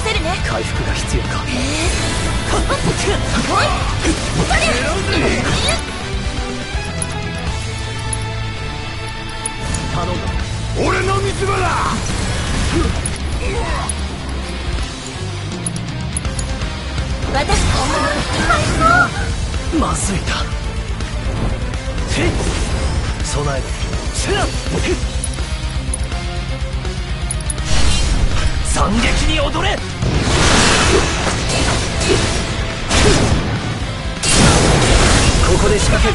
せるね。回復が必要か。えっ、頼む。俺の三つ葉だ。私。まずいか。備えろセラ惨劇に踊れ。ここで仕掛ける。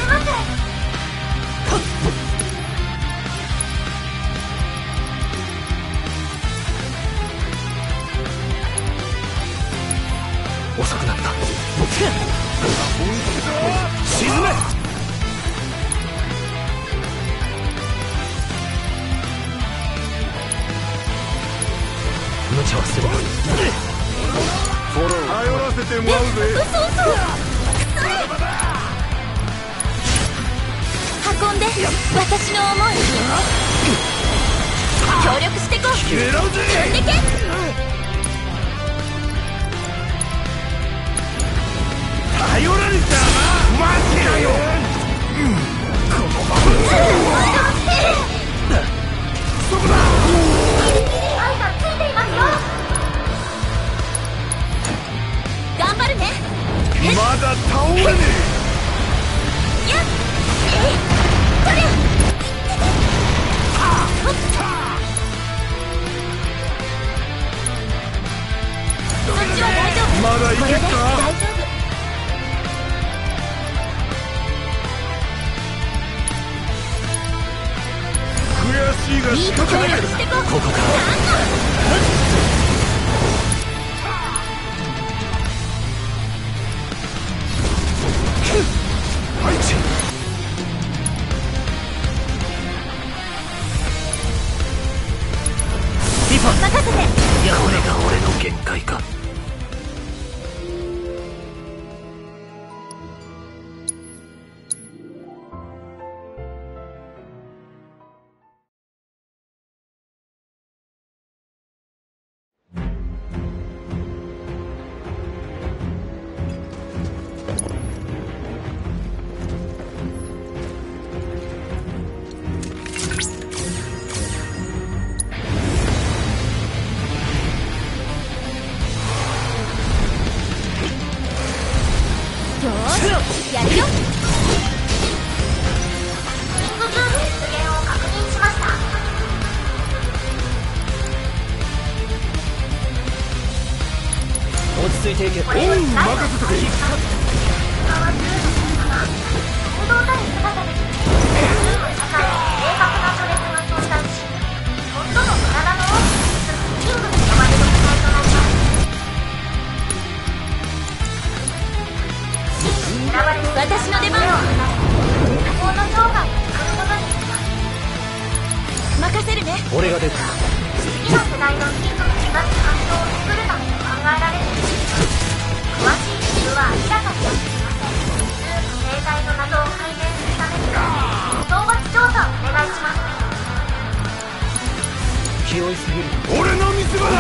俺の見せ場だ。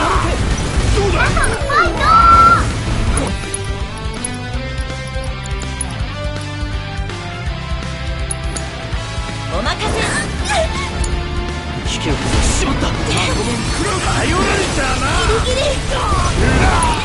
どうだ？ファイトお任せ。危険をしまった。頼られたな。ギリギリ。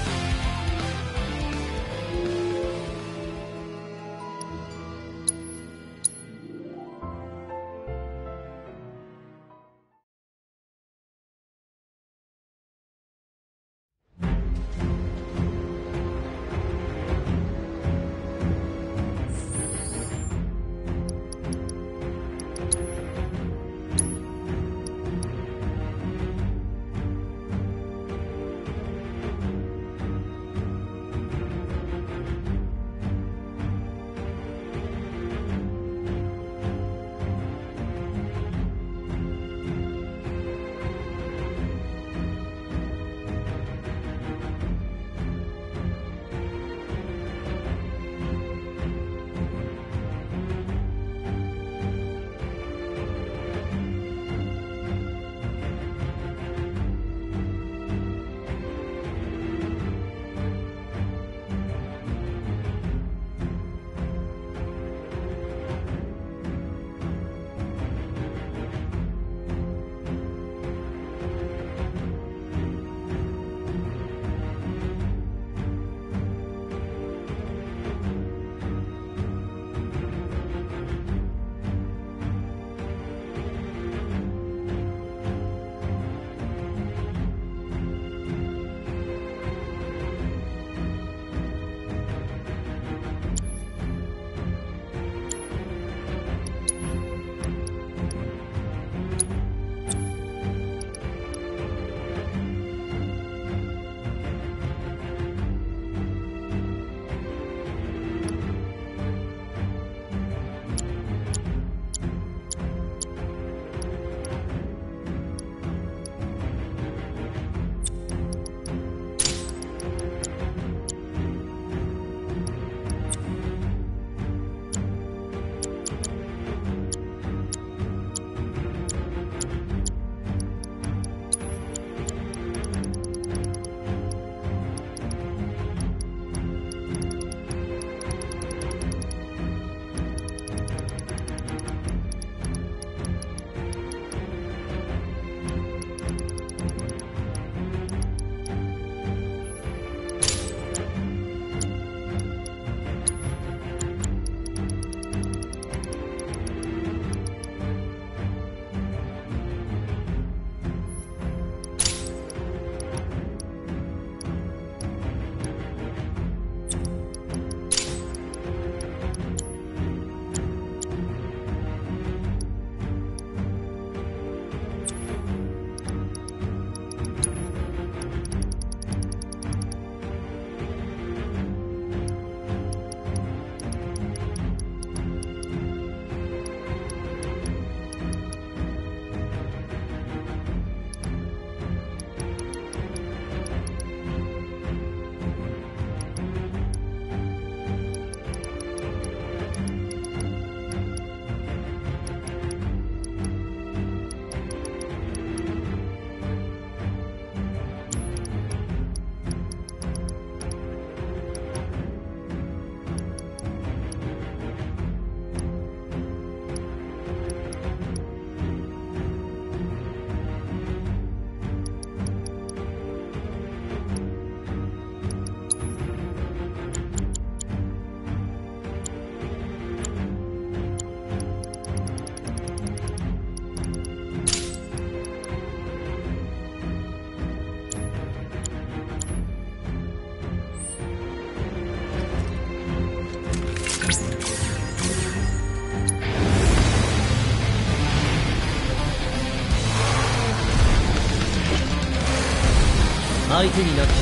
相手になって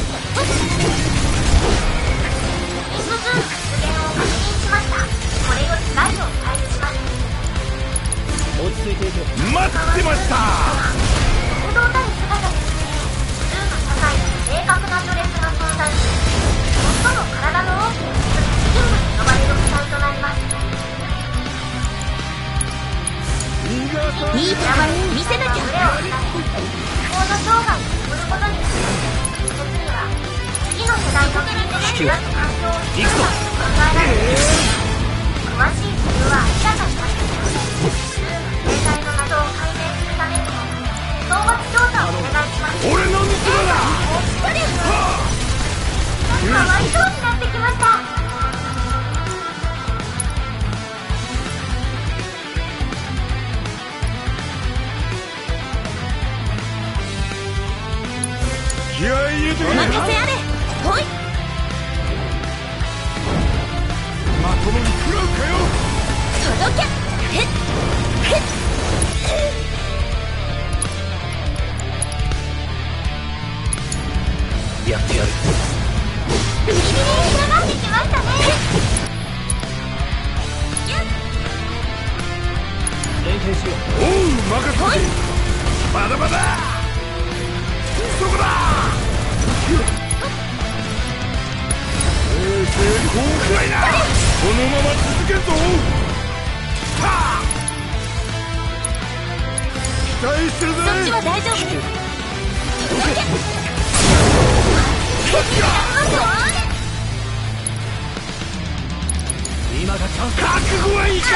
今がチャンス覚悟はいいか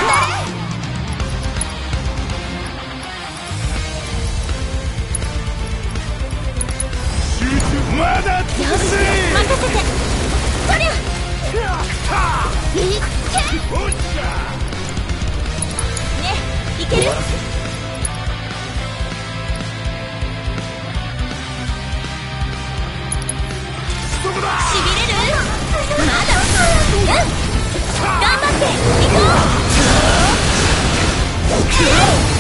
まだく任せてそいけねいける？頑張っていこう！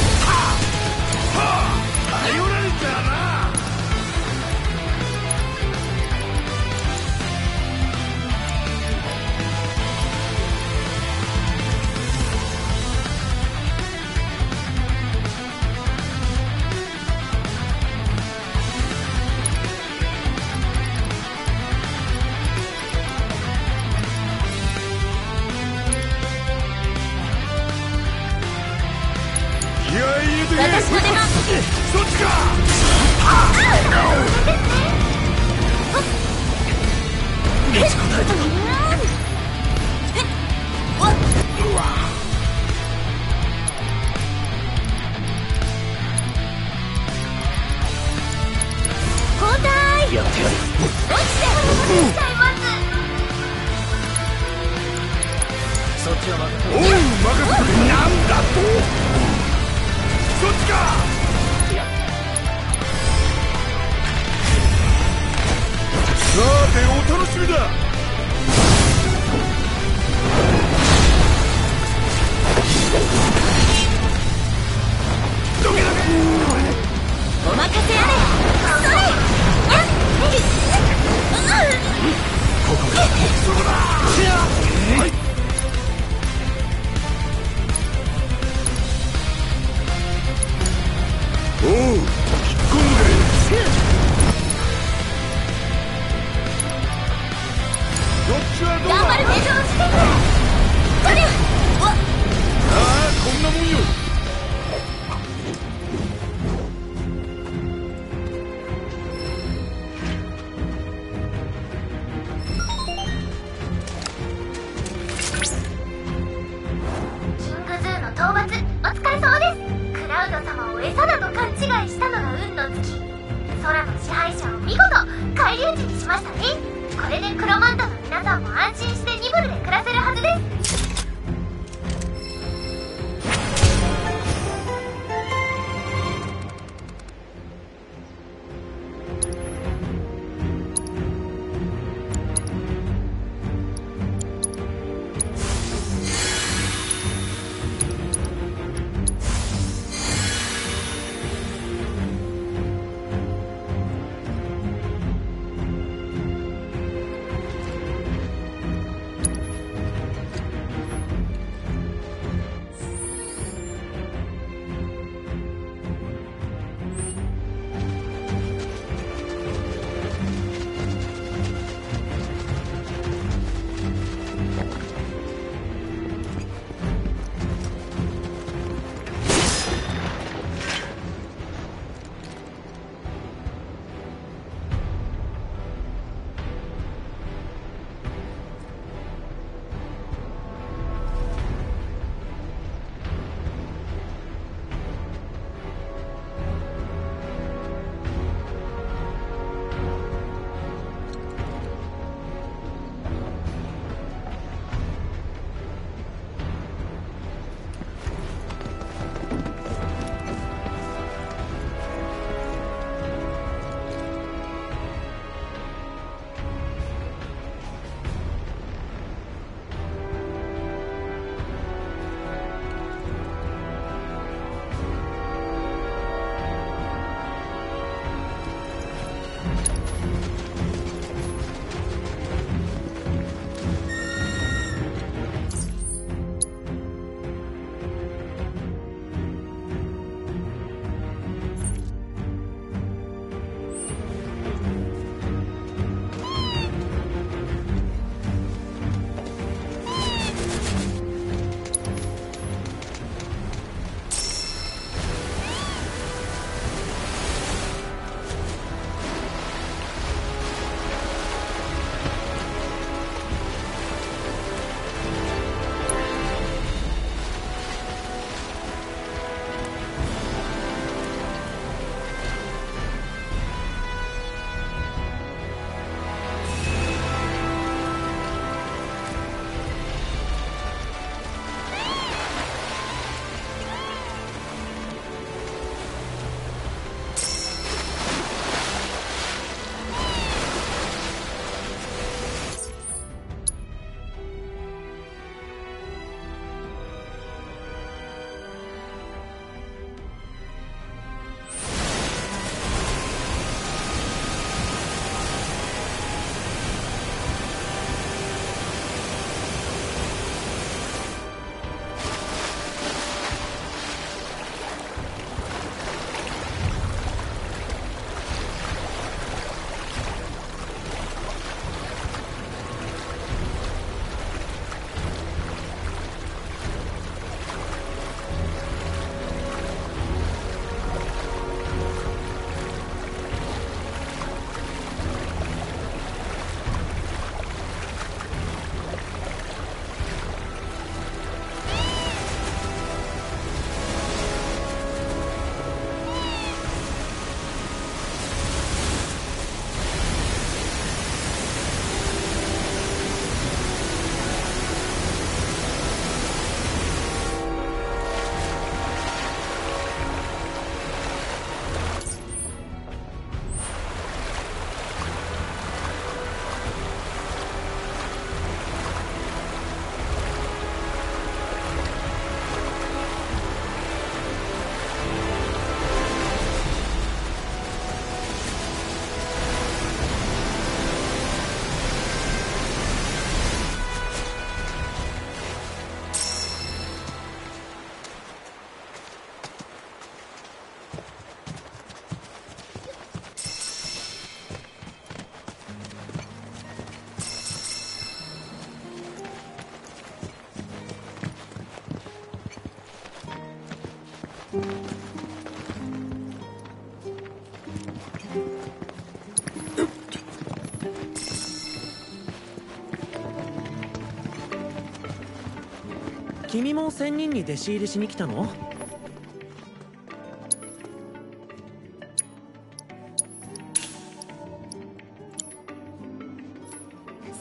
君も仙人に弟子入りしに来たの？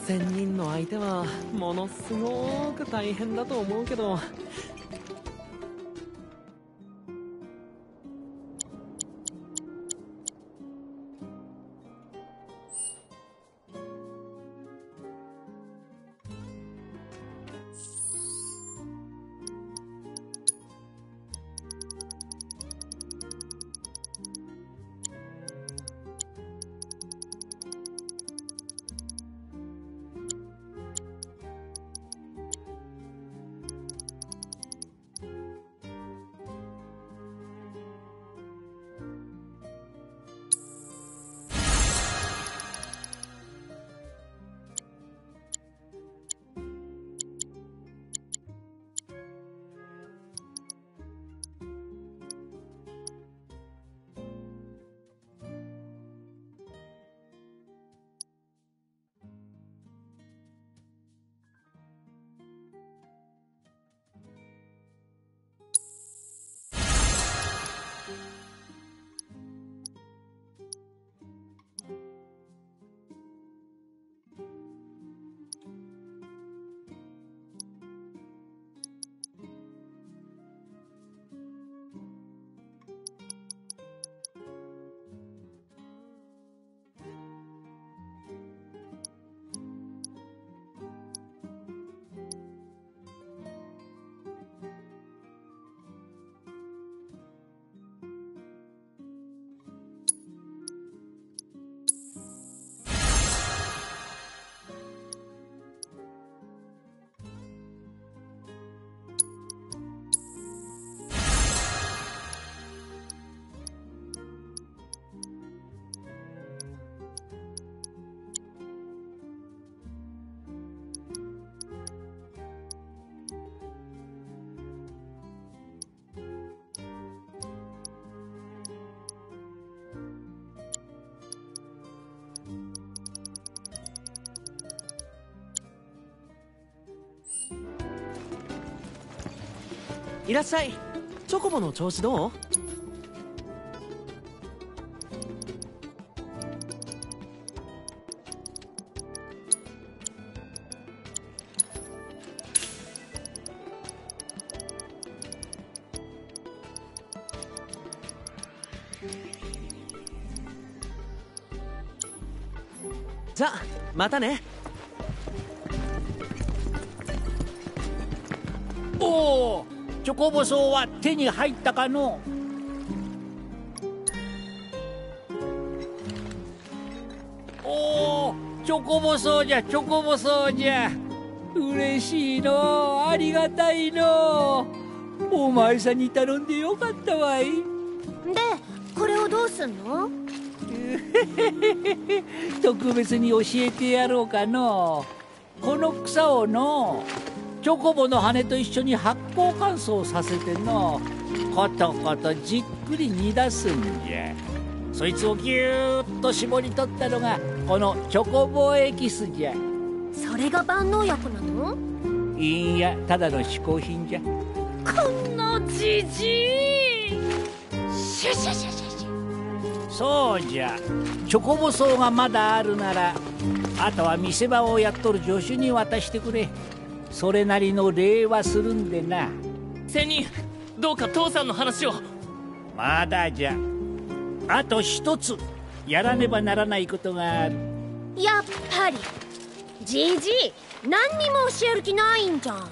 仙人の相手はものすごく大変だと思うけど。らっしゃい。チョコボの調子どう？じゃあまたね。ョコボソは手に入ったかの？おおチョコボソじゃチョコボソじゃ。嬉しいのありがたいの。お前さんに頼んでよかったわい。でこれをどうすんの？特別に教えてやろうかの。この草をのチョコボの羽と一緒に発酵乾燥させてのことことじっくり煮出すんじゃ。そいつをぎゅーっと絞り取ったのがこのチョコボエキスじゃ。それが万能薬なの？いいやただの嗜好品じゃ。このじじい。シャシャシャシャシャそうじゃ。チョコボソウがまだあるならあとは見せ場をやっとる助手に渡してくれそれなりの礼はするんでな。仙人どうか父さんの話を。まだじゃ。あと一つやらねばならないことがある。やっぱり。じじい何にも教える気ないんじゃ。ん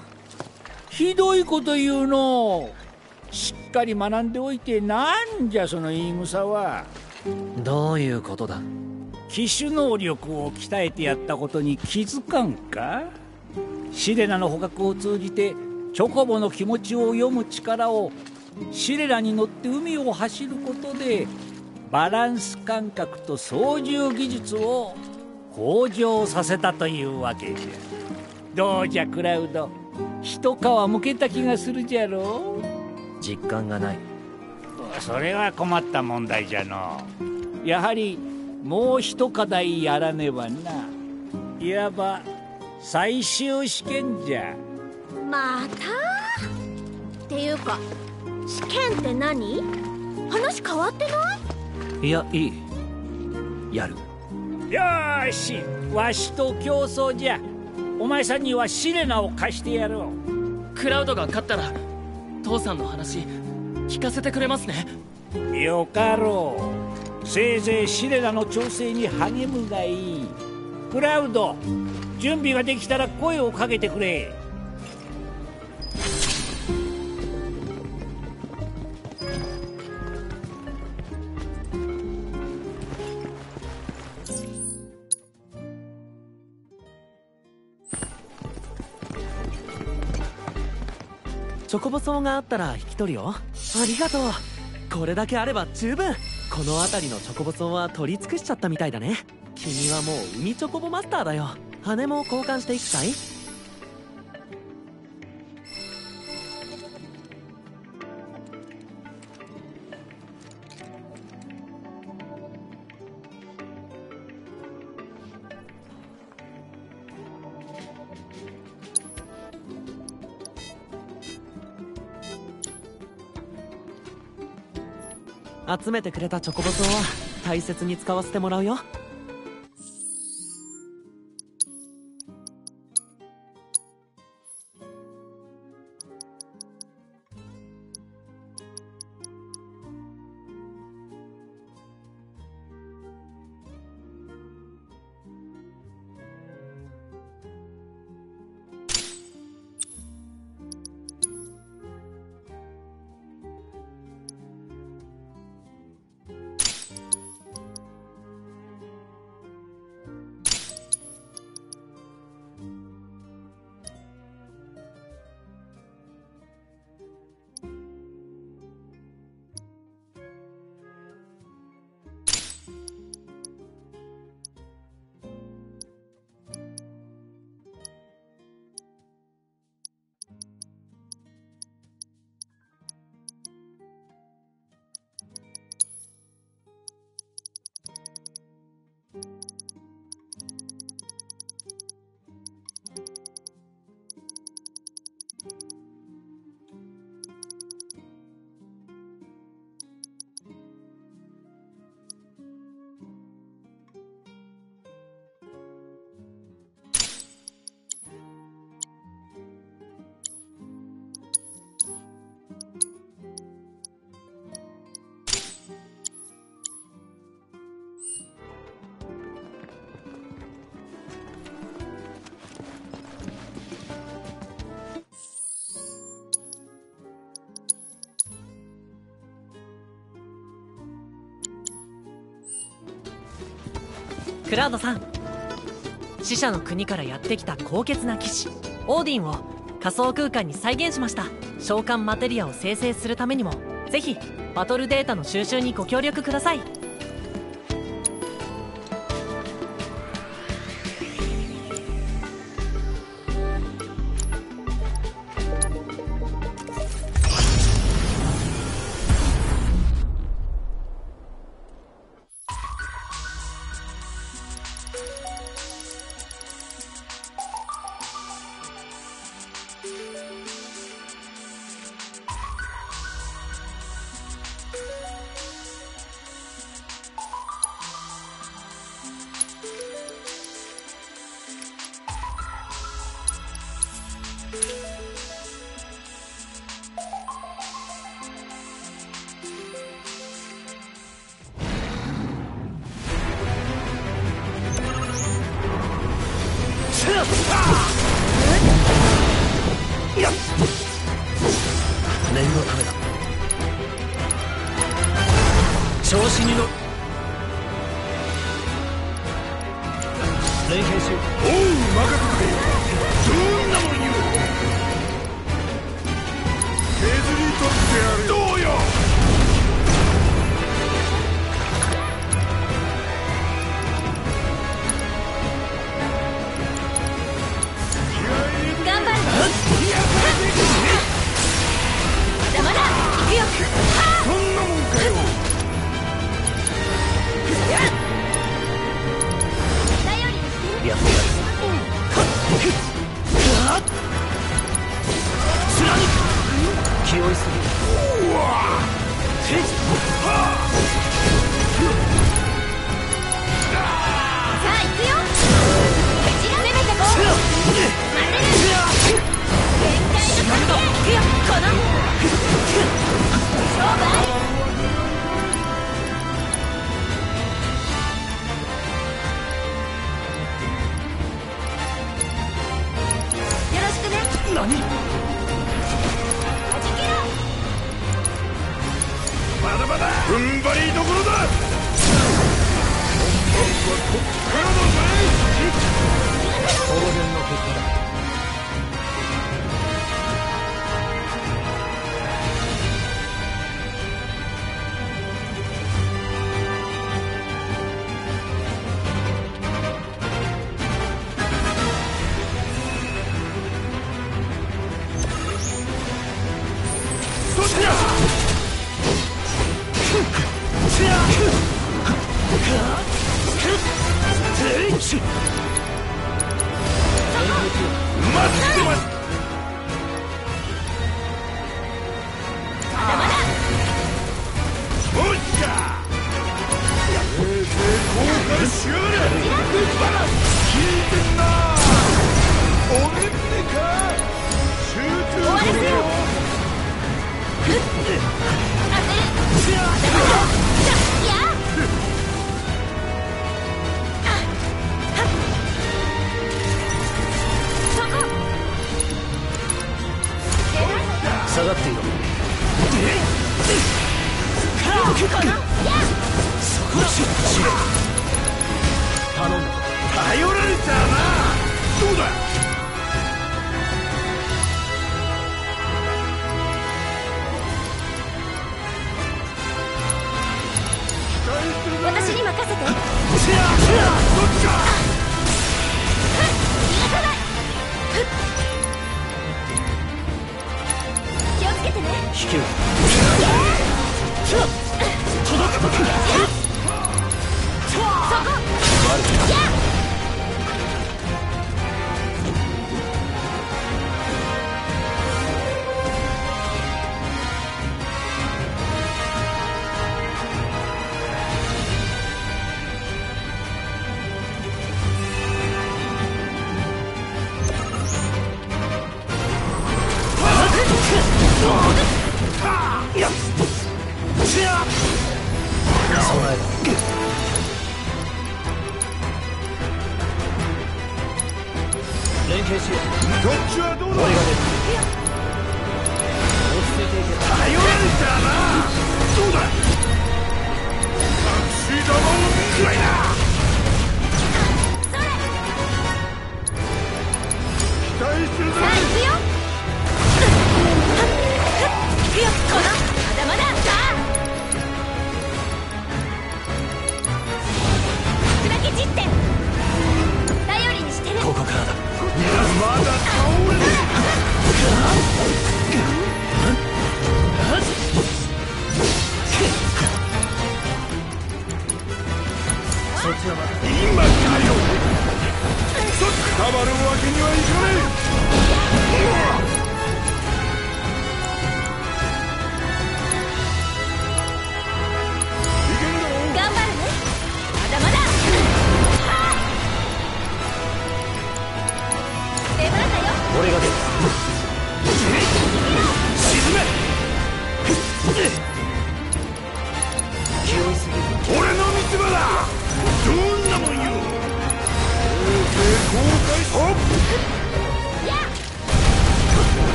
ひどいこと言うの。しっかり学んでおいてなんじゃその言い草は。どういうことだ？騎手能力を鍛えてやったことに気づかんか？シレナの捕獲を通じてチョコボの気持ちを読む力をシレナに乗って海を走ることでバランス感覚と操縦技術を向上させたというわけ。じゃどうじゃクラウド。一皮むけた気がするじゃろ実感がない。それは困った問題じゃの。やはりもう一課題やらねばな。いわば最終試験じゃ。また？っていうか試験って何？話変わってない？いやいい。やる。よーしわしと競争じゃ。お前さんにはシレナを貸してやろう。クラウドが勝ったら父さんの話聞かせてくれますね。よかろう。せいぜいシレナの調整に励むがいい。クラウド準備ができたら声をかけてくれ。チョコボソがあったら引き取るよ。ありがとう。これだけあれば十分。この辺りのチョコボソンは取り尽くしちゃったみたいだね。君はもう海チョコボマスターだよ。羽も交換していくかい。集めてくれたチョコボソは大切に使わせてもらうよ。クラウドさん。死者の国からやってきた高潔な騎士オーディンを仮想空間に再現しました。召喚マテリアを生成するためにもぜひバトルデータの収集にご協力ください。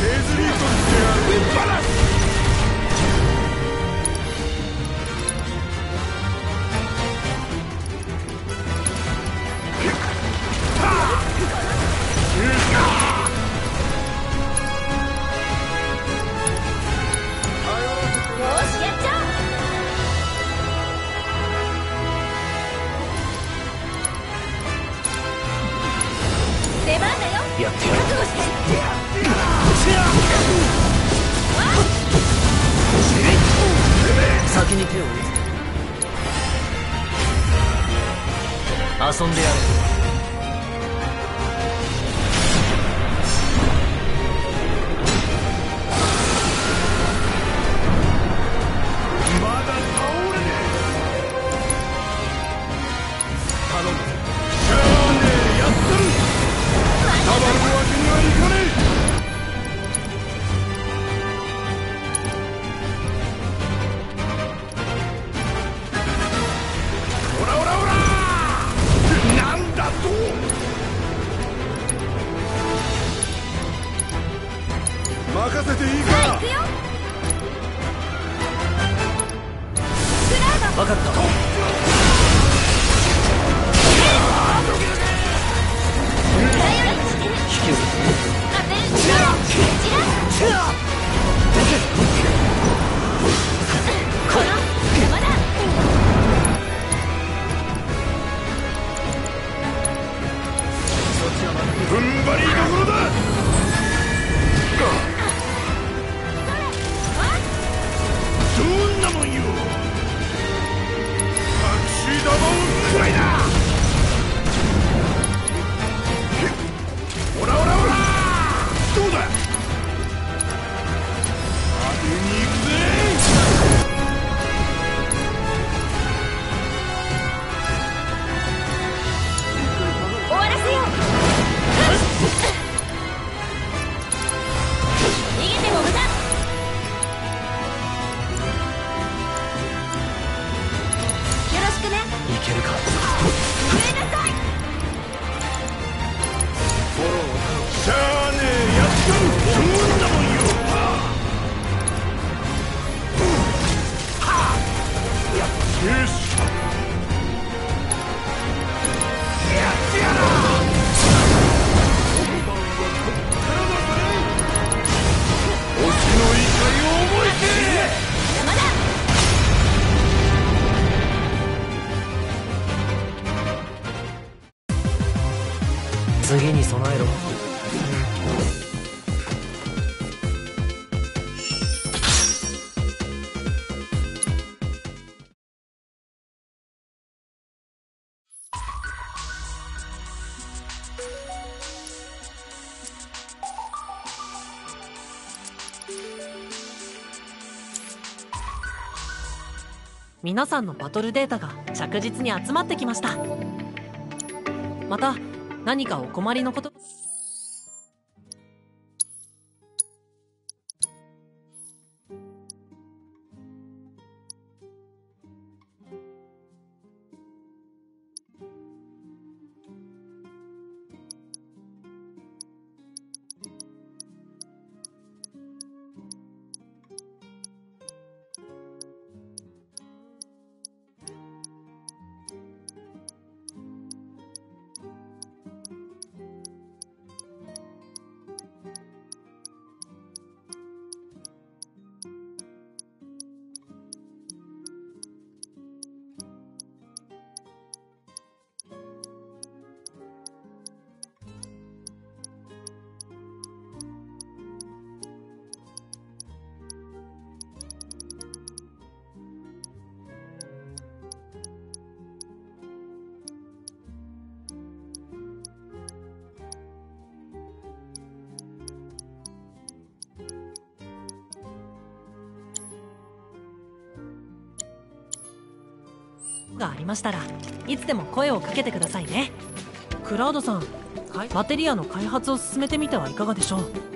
削り取ってやるぶっ放す遊んでや。皆さんのバトルデータが着実に集まってきました。また何かお困りのことましたらいつでも声をかけてくださいね。クラウドさん、バい、テリアの開発を進めてみてはいかがでしょう？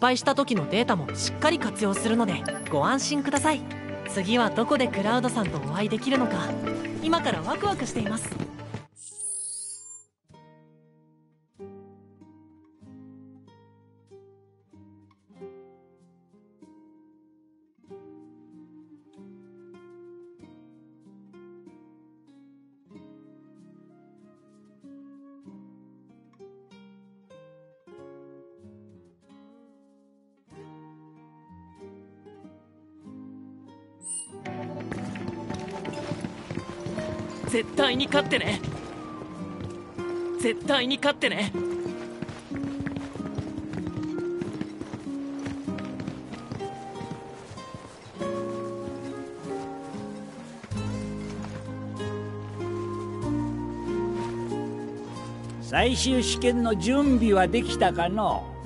敗した時のデータもしっかり活用するのでご安心ください。次はどこでクラウドさんとお会いできるのか。今からワクワクしています。対に勝ってね。絶対に勝ってね。最終試験の準備はできたかのう？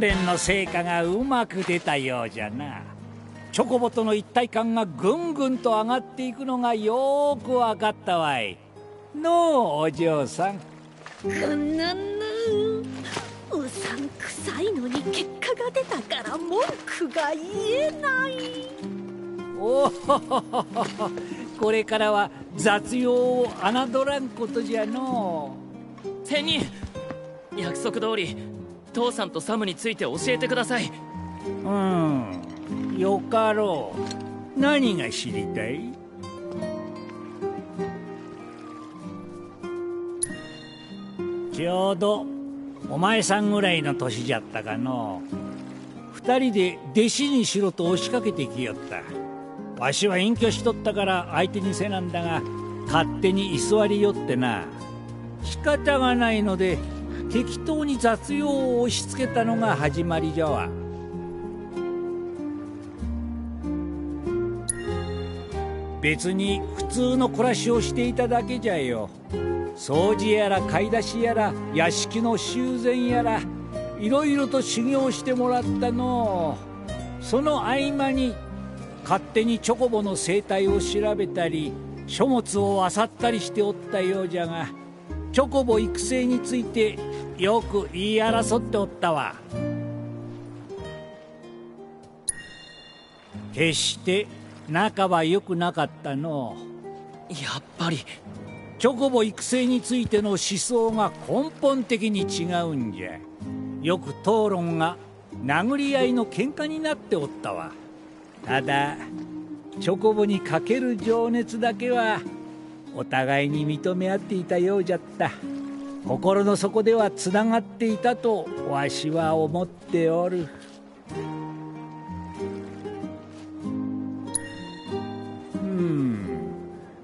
鍛錬の成果がうまく出たようじゃな。チョコボとの一体感がぐんぐんと上がっていくのがよーくわかったわい。のうお嬢さん。ぐぬぬうさんくさいのに結果が出たから文句が言えない。おおこれからは雑用を侮らんことじゃの仙人約束通り父さんとサムについて教えてください。うん。よかろう。何が知りたい？ちょうどお前さんぐらいの年じゃったかの。二人で弟子にしろと押しかけてきよった。わしは隠居しとったから相手にせなんだが勝手に居座りよってな。仕方がないので適当に雑用を押し付けたのが始まりじゃわ。別に普通の暮らしをしていただけじゃよ。掃除やら買い出しやら屋敷の修繕やらいろいろと修行してもらったの。その合間に勝手にチョコボの生態を調べたり書物を漁ったりしておったようじゃがチョコボ育成についてよく言い争っておったわ。決して仲は良くなかったの。やっぱり。チョコボ育成についての思想が根本的に違うんじゃ。よく討論が殴り合いの喧嘩になっておったわ。ただチョコボにかける情熱だけはお互いに認め合っていたようじゃった。心の底ではつながっていたとわしは思っておる。うん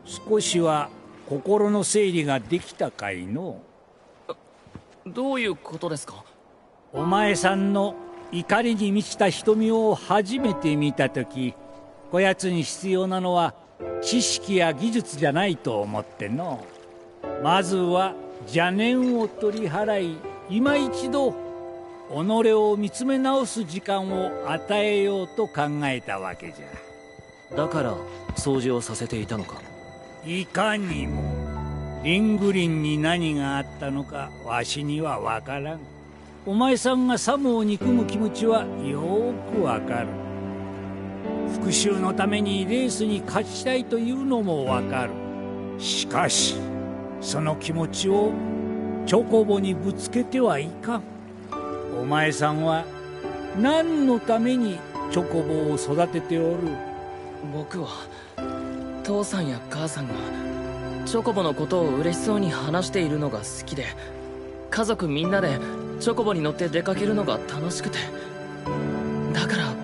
少しは心の整理ができたかいのどういうことですか？お前さんの怒りに満ちた瞳を初めて見た時こやつに必要なのは知識や技術じゃないと思っての。まずは邪念を取り払い今一度己を見つめ直す時間を与えようと考えたわけじゃ。だから掃除をさせていたのか。いかにもリングリンに何があったのかわしにはわからん。お前さんがサムを憎む気持ちはよーくわかる復讐のためにレースに勝ちたいというのもわかる。しかしその気持ちをチョコボにぶつけてはいかん。お前さんは何のためにチョコボを育てておる？僕は父さんや母さんがチョコボのことを嬉しそうに話しているのが好きで家族みんなでチョコボに乗って出かけるのが楽しくて。だから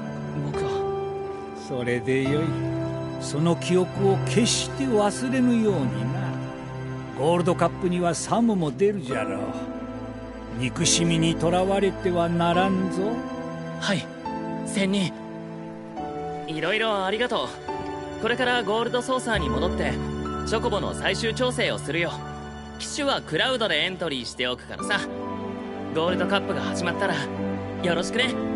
それでよい。その記憶を決して忘れぬようにな。ゴールドカップにはサムも出るじゃろう。憎しみにとらわれてはならんぞ。はい。仙人。いろいろありがとう。これからゴールドソーサーに戻ってチョコボの最終調整をするよ。機種はクラウドでエントリーしておくからさ。ゴールドカップが始まったらよろしくね。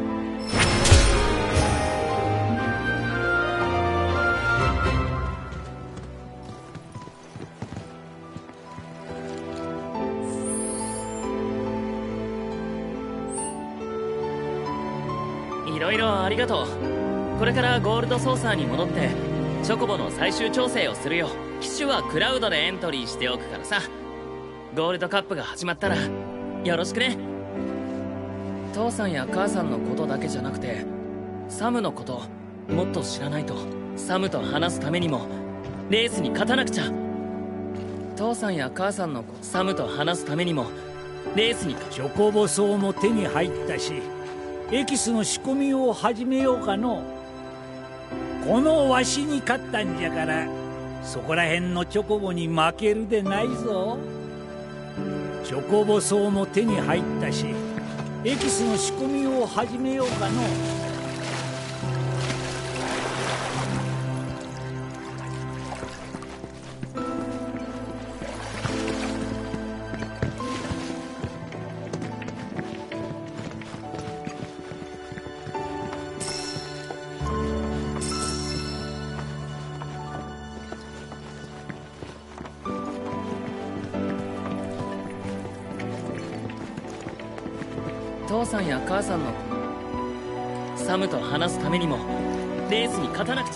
ありがとう。これからゴールドソーサーに戻ってチョコボの最終調整をするよ。機種はクラウドでエントリーしておくからさ。ゴールドカップが始まったらよろしくね。父さんや母さんのことだけじゃなくてサムのこともっと知らないとサムと話すためにもレースに勝たなくちゃ。父さんや母さんのサムと話すためにもレースにチョコボソウも手に入ったしエキスの仕込みを始めようかのこのわしに勝ったんじゃからそこらへんのチョコボに負けるでないぞ。チョコボソウも手に入ったしエキスの仕込みを始めようかのや母さんのサムと話すためにもレースに勝たなくちゃ。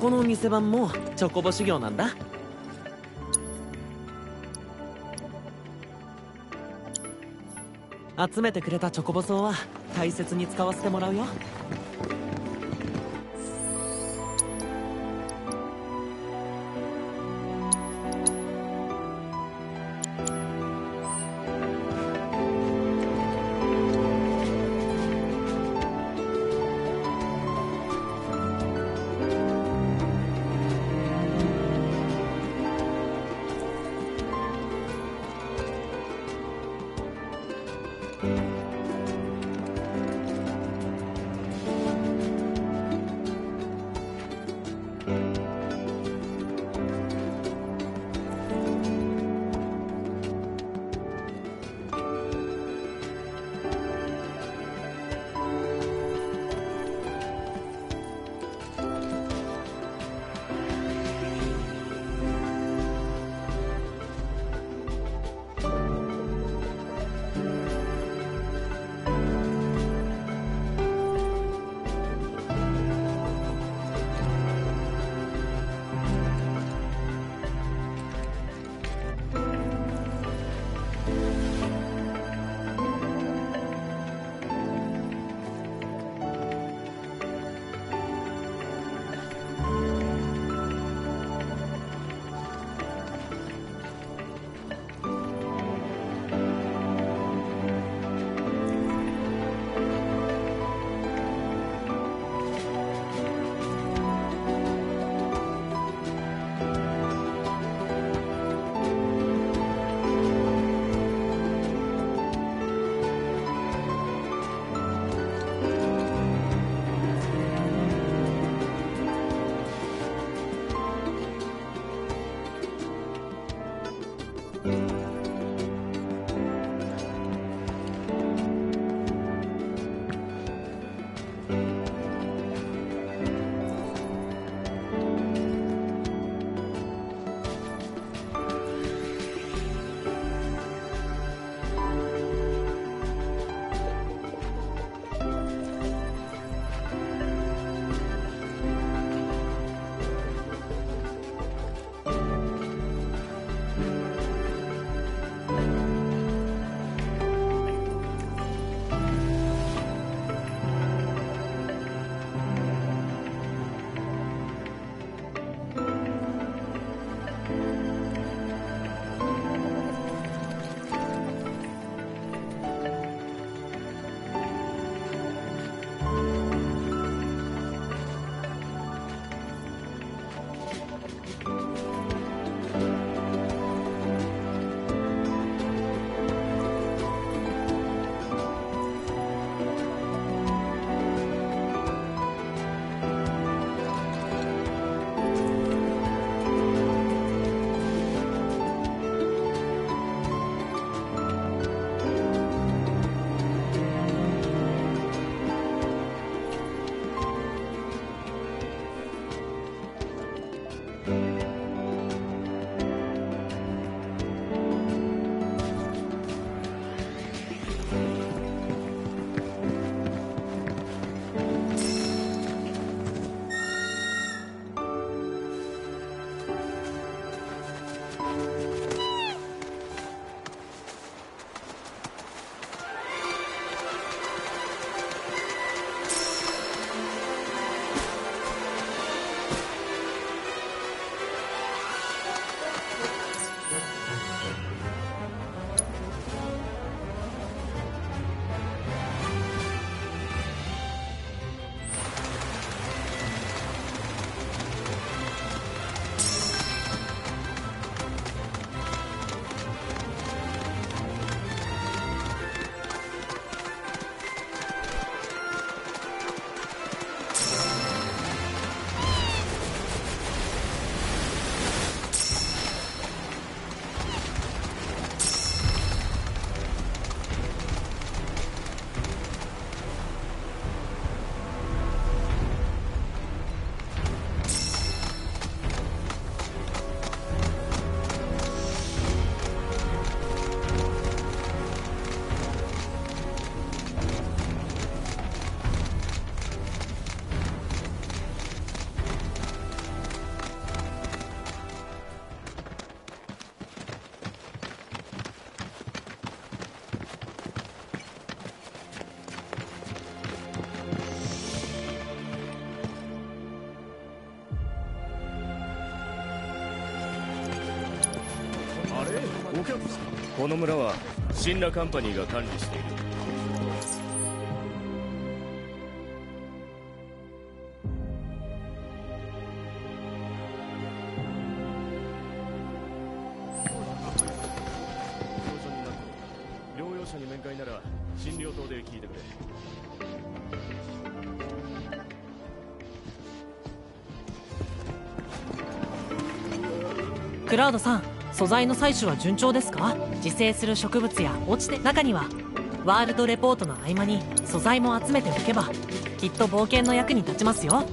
この店番もチョコボ修行なんだ。集めてくれたチョコボソウは大切に使わせてもらうよ。この村はシンラカンパニーが管理している。療養者に面会なら診療で聞いてくれ。クラウドさん素材の採取は順調ですか？自生する植物や落ちて中にはワールドレポートの合間に素材も集めておけばきっと冒険の役に立ちますよ。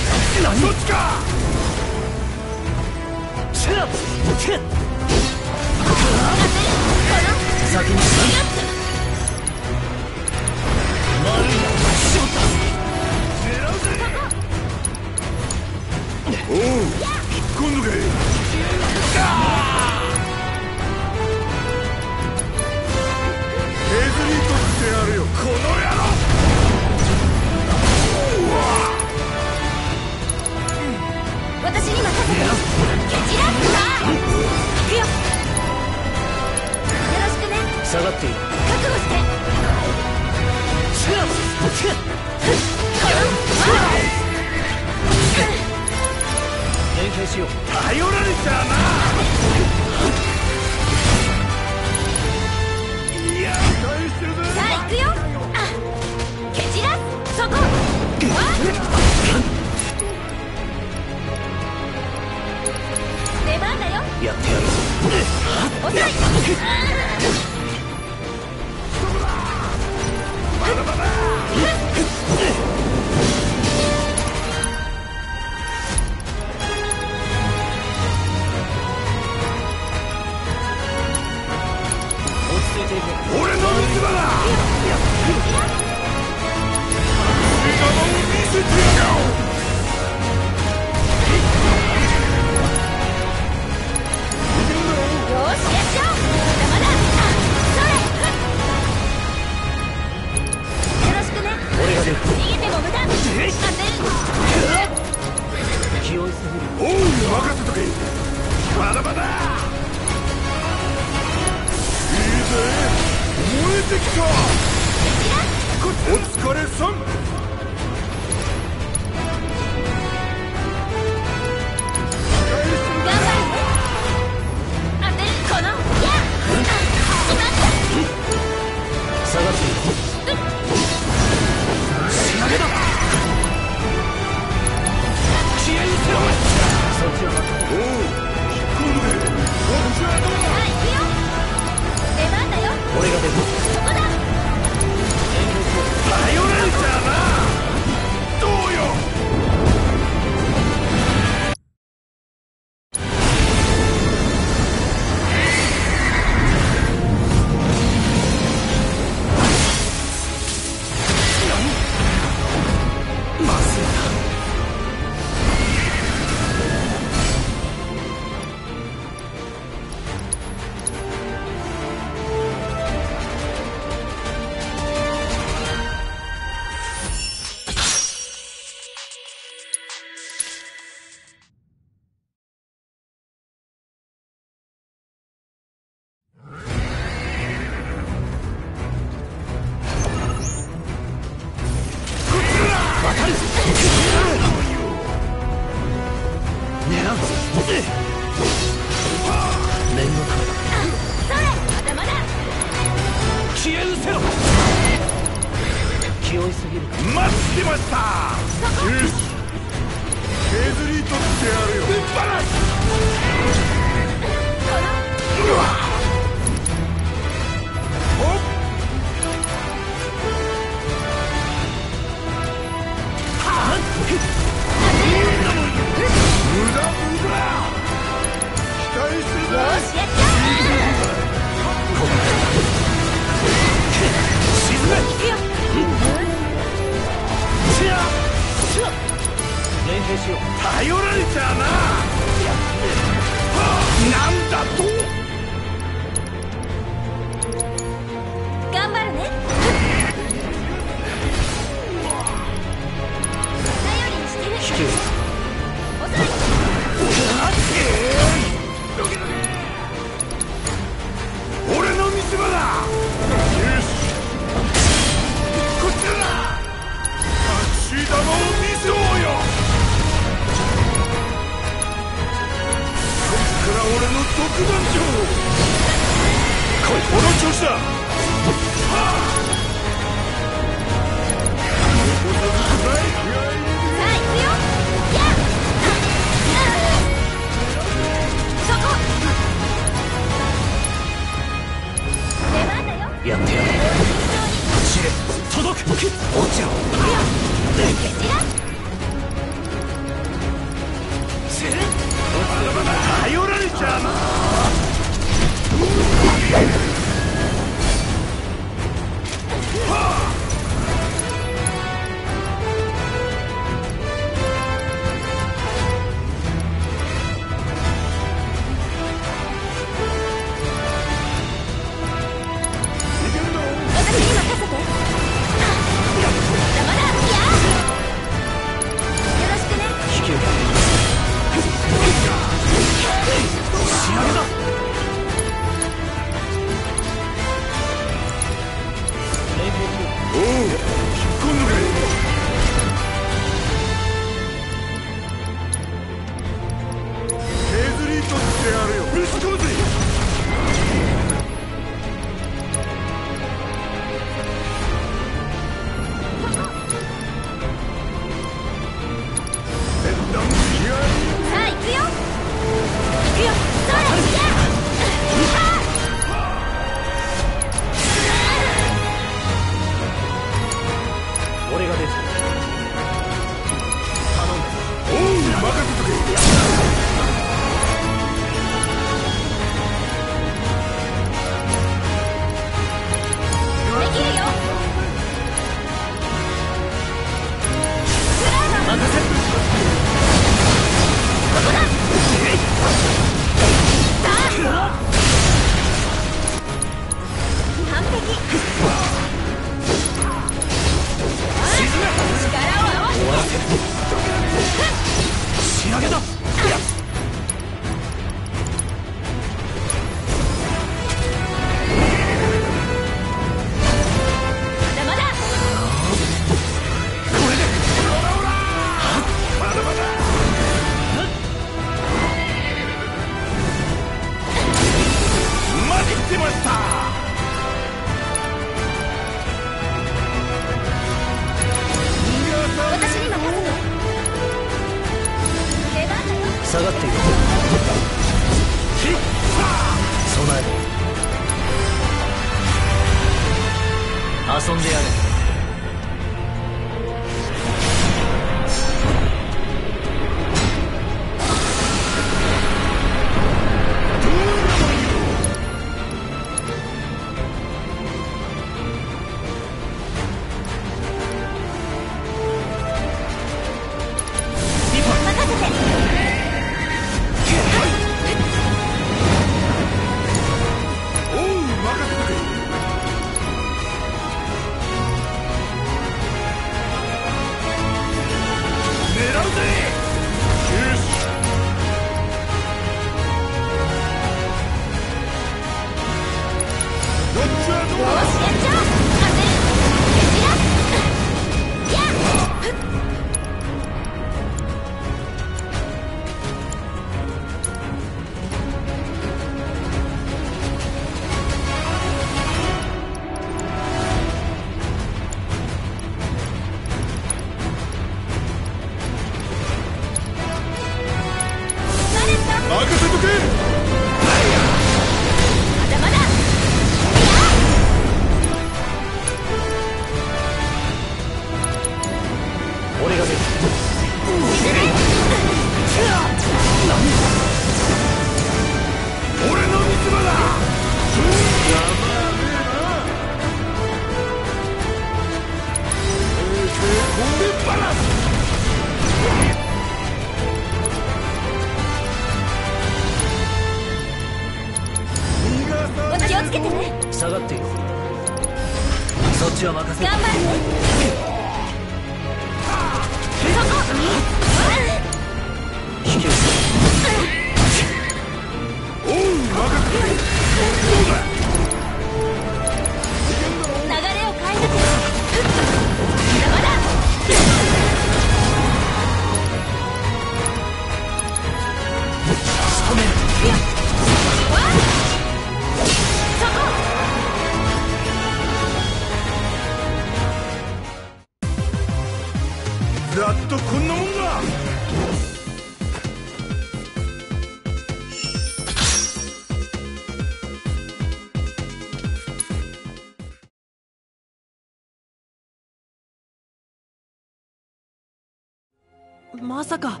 さか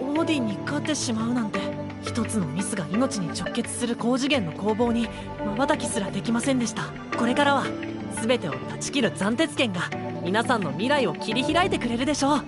オーディンに勝ってしまうなんて一つのミスが命に直結する高次元の攻防に瞬きすらできませんでした。これからは全てを断ち切る斬鉄剣が皆さんの未来を切り開いてくれるでしょう。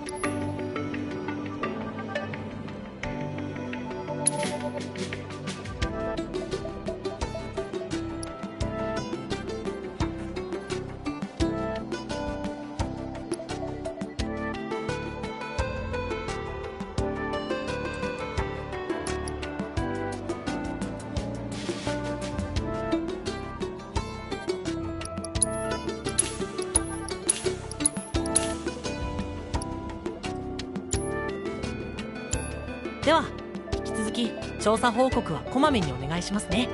調査報告はこまめにお願いしますね。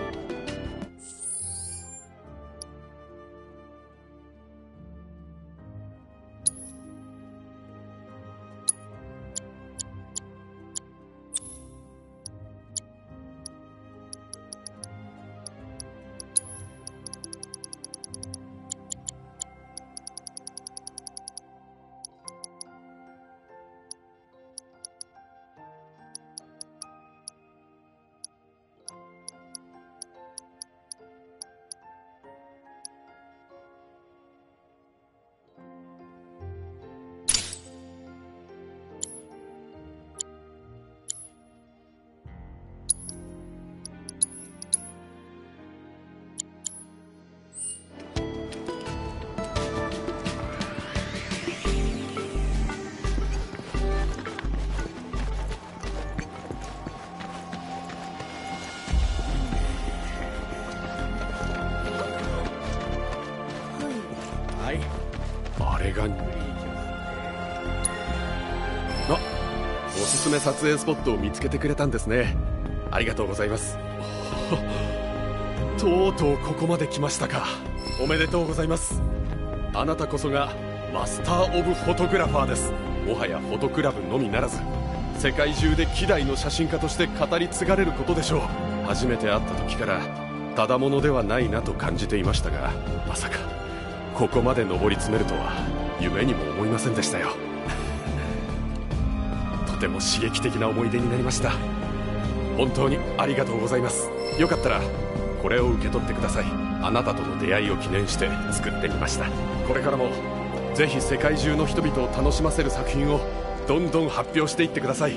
撮影スポットを見つけてくれたんですね。ありがとうございます。とうとうここまで来ましたか。おめでとうございます。あなたこそがマスター・オブ・フォトグラファーです。もはやフォトクラブのみならず世界中で希代の写真家として語り継がれることでしょう。初めて会った時からただものではないなと感じていましたがまさかここまで上り詰めるとは夢にも思いませんでしたよ。とても刺激的な思い出になりました。本当にありがとうございます。よかったらこれを受け取ってください。あなたとの出会いを記念して作ってみました。これからもぜひ世界中の人々を楽しませる作品をどんどん発表していってください。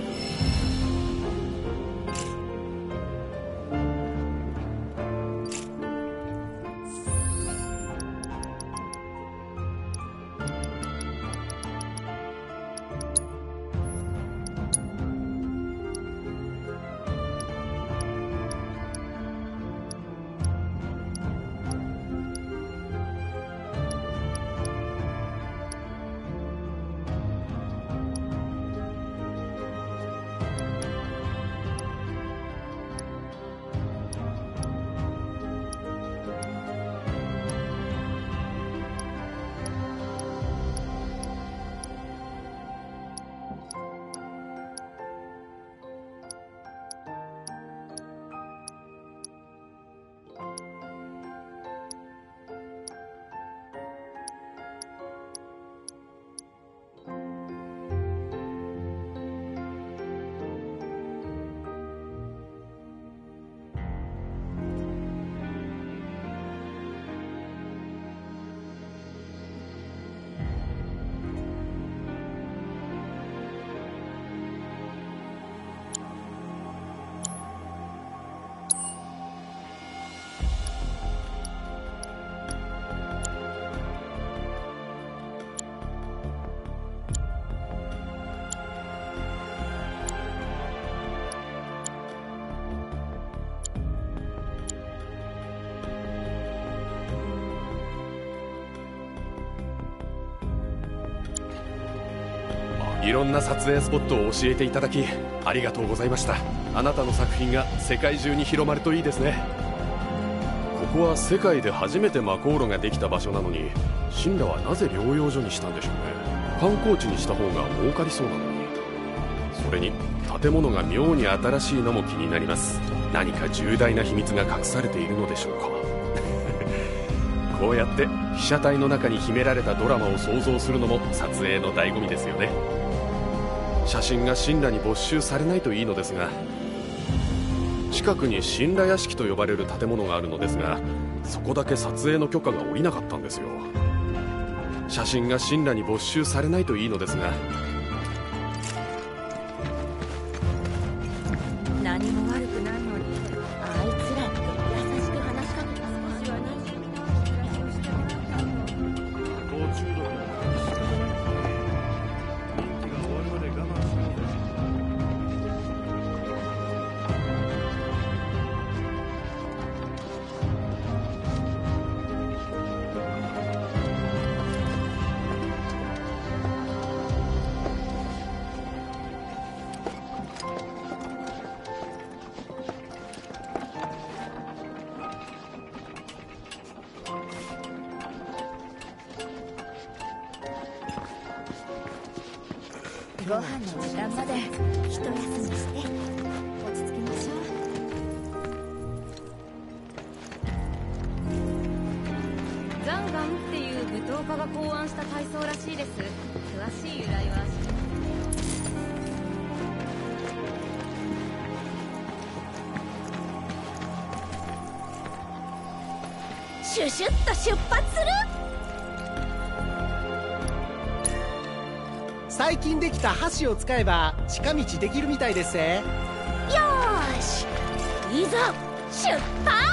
んな撮影スポットを教えていただきありがとうございました。あなたの作品が世界中に広まるといいですね。ここは世界で初めて魔航路ができた場所なのに神羅はなぜ療養所にしたんでしょうね。観光地にした方が儲かりそうなのに。それに建物が妙に新しいのも気になります。何か重大な秘密が隠されているのでしょうか。こうやって被写体の中に秘められたドラマを想像するのも撮影の醍醐味ですよね。写真が神羅に没収されないといいのですが近くに神羅屋敷と呼ばれる建物があるのですがそこだけ撮影の許可が下りなかったんですよ。写真が神羅に没収されないといいのですがうザンガンっていう舞踏家が考案した体操らしいです。詳しい由来は。シュシュッと出発する。最近できた箸を使えば近道できるみたいですぜ。よーし。いざ出発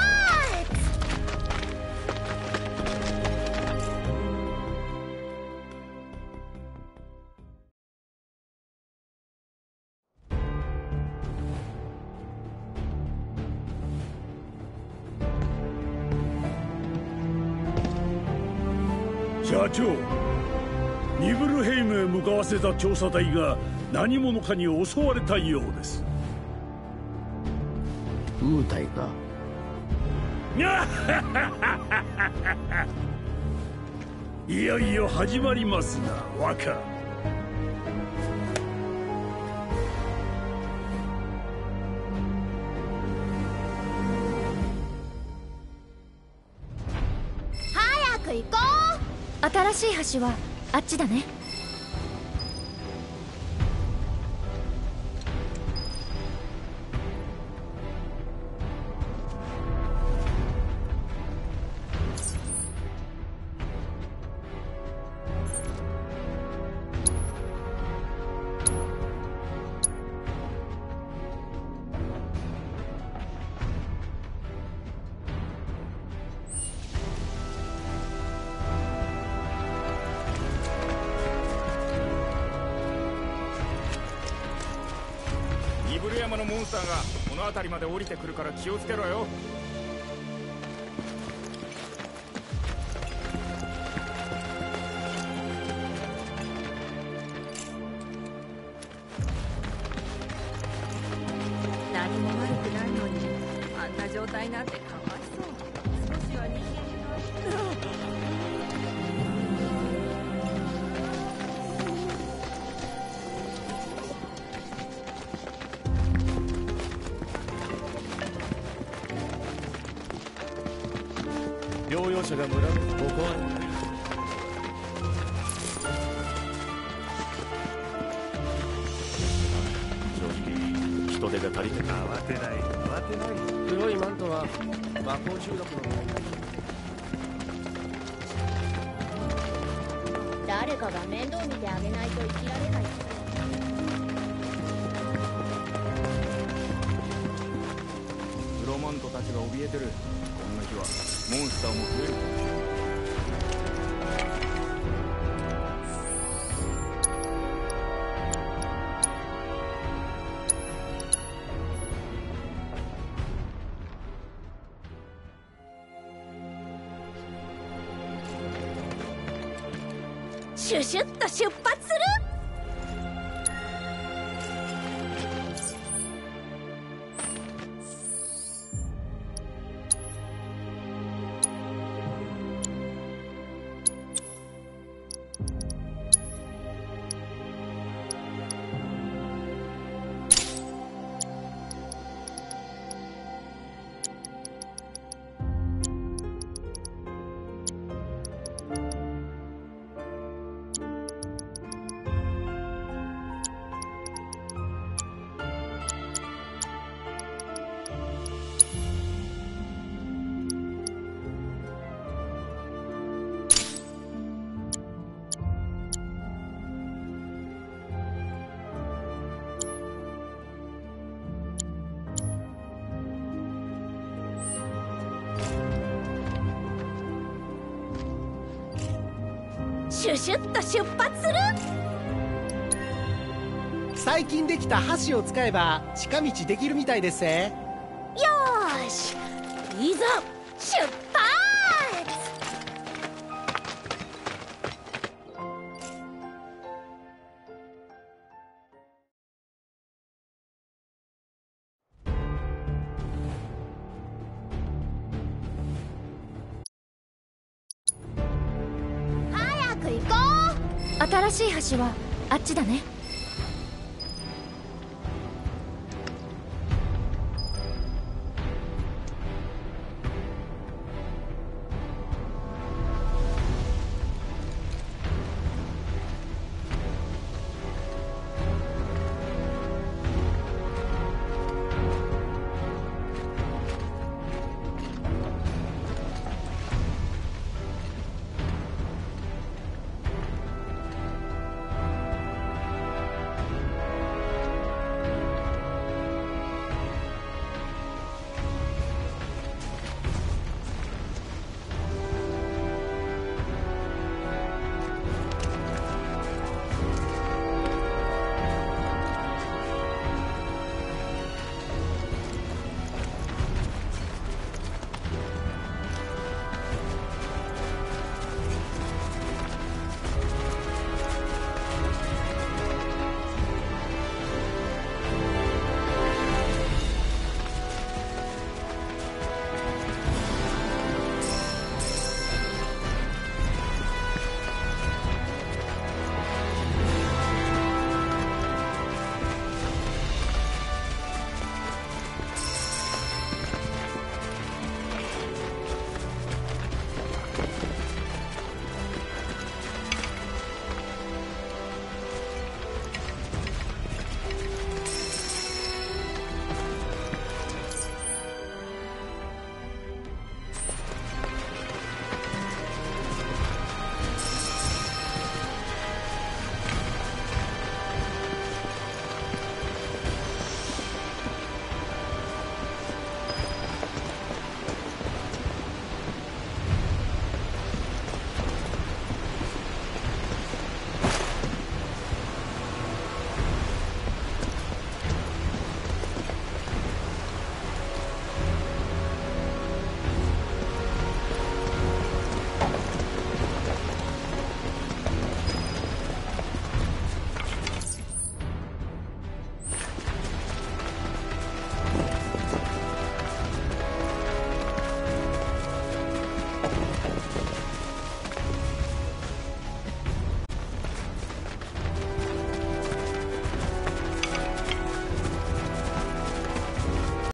査隊が何者かに襲われたようです。ウータイか？いよいよ始まりますな若。早く行こう。新しい橋はあっちだね気をつけろよ。シュシュッと出発する。最近できた橋を使えば近道できるみたいですぜ。よーし。いざ私はあっちだね。